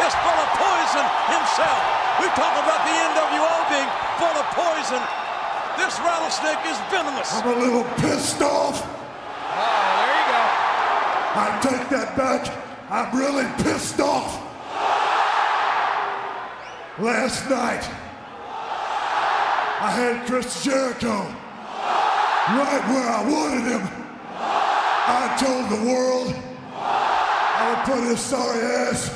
is full of poison himself. We talk about the NWO being full of poison. This rattlesnake is venomous. I'm a little pissed off. Oh, there you go. I take that back. I'm really pissed off. Last night, I had Chris Jericho right where I wanted him. I told the world I would put his sorry ass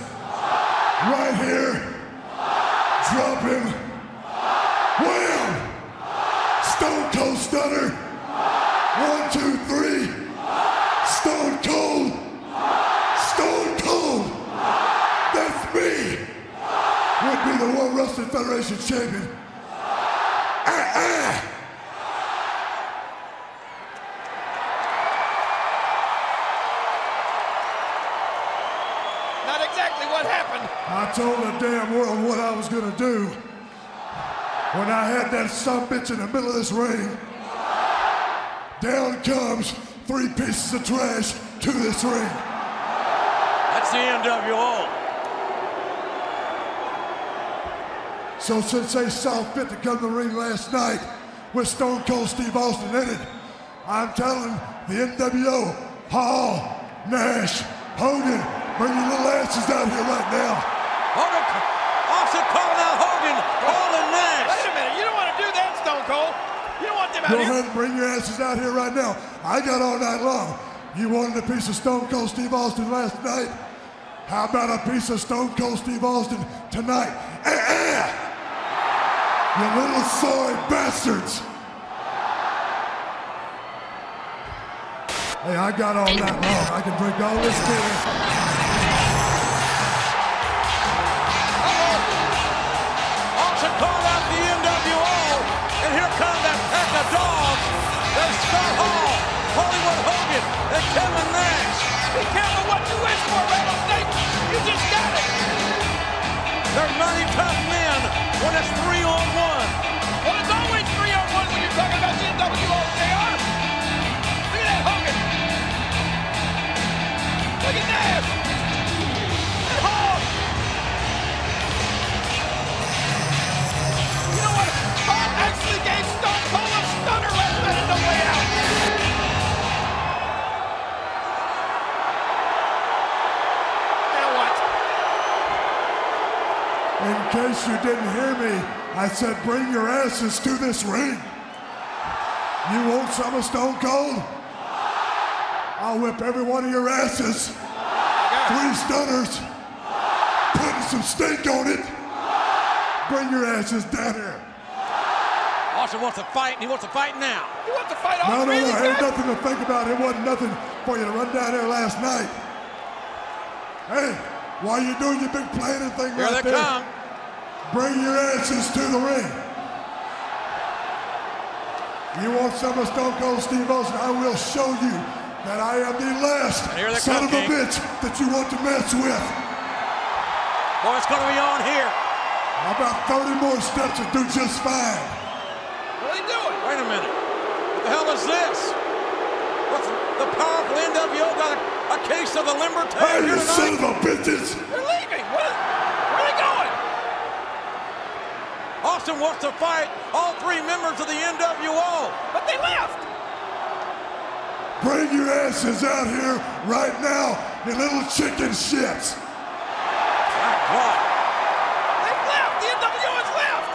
right here, drop him, wham! Stone Cold Stunner, one, two, three, Stone Cold, Stone Cold, that's me, would be the World Wrestling Federation champion. Told the damn world what I was gonna do. When I had that son bitch in the middle of this ring, down comes three pieces of trash to this ring. That's the NWO. So since they saw fit to come to the ring last night with Stone Cold Steve Austin in it, I'm telling the NWO, Hall, Nash, Hogan, bring your little asses out here right now. Hogan, Austin calling out Hogan, calling Nash. Wait a minute. You don't want to do that, Stone Cold. You don't want them out Go here. ahead and bring your asses out here right now. I got all night long. You wanted a piece of Stone Cold Steve Austin last night? How about a piece of Stone Cold Steve Austin tonight? Eh, eh. You little sorry bastards. Hey, I got all night long. I can drink all this beer. They're mighty tough men when it's three on one. Well, it's always three on one when you're talking about the NWO. Look at that Hogan. Look at Nash. Case you didn't hear me, I said bring your asses to this ring. You want some of Stone Cold? I'll whip every one of your asses. Three stunners. Putting some stink on it. Bring your asses down here. Austin wants to fight, and he wants to fight now. You want to fight all No, no, no. of these Ain't nothing to think about. It wasn't nothing for you to run down there last night. Hey, while you're doing your big planning thing Here right they there, come. Bring your answers to the ring. You want some of Stone Cold Steve Austin? I will show you that I am the last son of a bitch that you want to mess with. Boy, it's going to be on here. About 30 more steps will do just fine. What are they doing? Wait a minute. What the hell is this? What's the powerful NWO got a, a case of the limber tail Hey, you son of a bitches! They're leaving. What? Where are they going? Austin wants to fight all three members of the NWO. But they left. Bring your asses out here right now, you little chicken shits. My God. They've left. The NWO has left.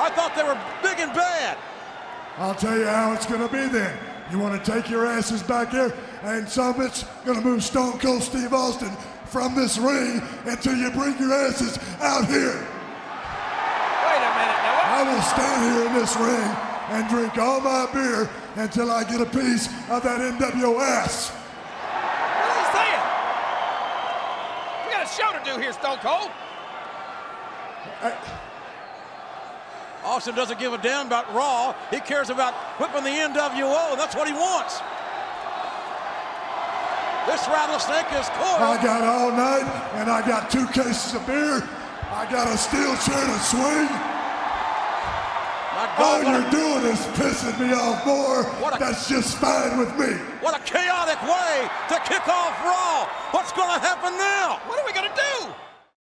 I thought they were big and bad. I'll tell you how it's gonna be then. You wanna take your asses back here, and some of it's gonna move Stone Cold Steve Austin from this ring until you bring your asses out here. Wait a minute. Now what? I will stand here in this ring and drink all my beer until I get a piece of that NWO ass. What is he saying? We got a show to do here, Stone Cold. Austin doesn't give a damn about Raw. He cares about whipping the NWO. That's what he wants. This rattlesnake is cool. I got all night, and I got two cases of beer. I got a steel chair to swing. All you're doing is pissing me off more. A- That's just fine with me. what a chaotic way to kick off Raw. What's going going to happen now? What are we